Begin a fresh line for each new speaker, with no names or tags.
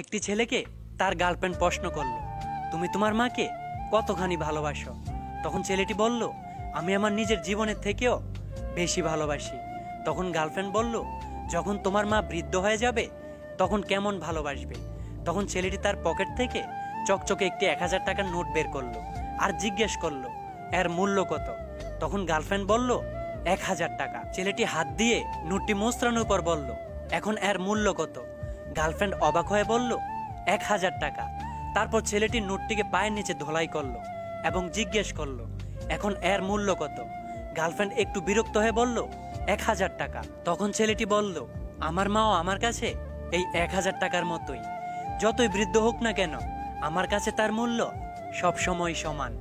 একটি ছেলেকে তার গার্লফ্রেন্ড প্রশ্ন করল, তুমি তোমার মাকে কতখানি ভালোবাসো? তখন ছেলেটি বলল, আমি আমার নিজের জীবনের থেকেও বেশি ভালোবাসি। তখন গার্লফ্রেন্ড বলল, যখন তোমার মা বৃদ্ধ হয়ে যাবে, তখন কেমন ভালোবাসবে? তখন ছেলেটি তার পকেট থেকে চকচকে একটি এক হাজার টাকার নোট বের করল আর জিজ্ঞেস করল, এর মূল্য কত? তখন গার্লফ্রেন্ড বলল, এক হাজার টাকা। ছেলেটি হাত দিয়ে নোটটি মোস্তানোর পর বলল, এখন এর মূল্য কত? গার্লফ্রেন্ড অবাক হয়ে বলল, এক হাজার টাকা। তারপর ছেলেটি নোটটিকে পায়ের নিচে ধোলাই করল এবং জিজ্ঞেস করল, এখন এর মূল্য কত? গার্লফ্রেন্ড একটু বিরক্ত হয়ে বলল, এক হাজার টাকা। তখন ছেলেটি বলল, আমার মাও আমার কাছে এই এক হাজার টাকার মতোই। যতই বৃদ্ধ হোক না কেন, আমার কাছে তার মূল্য সব সময় সমান।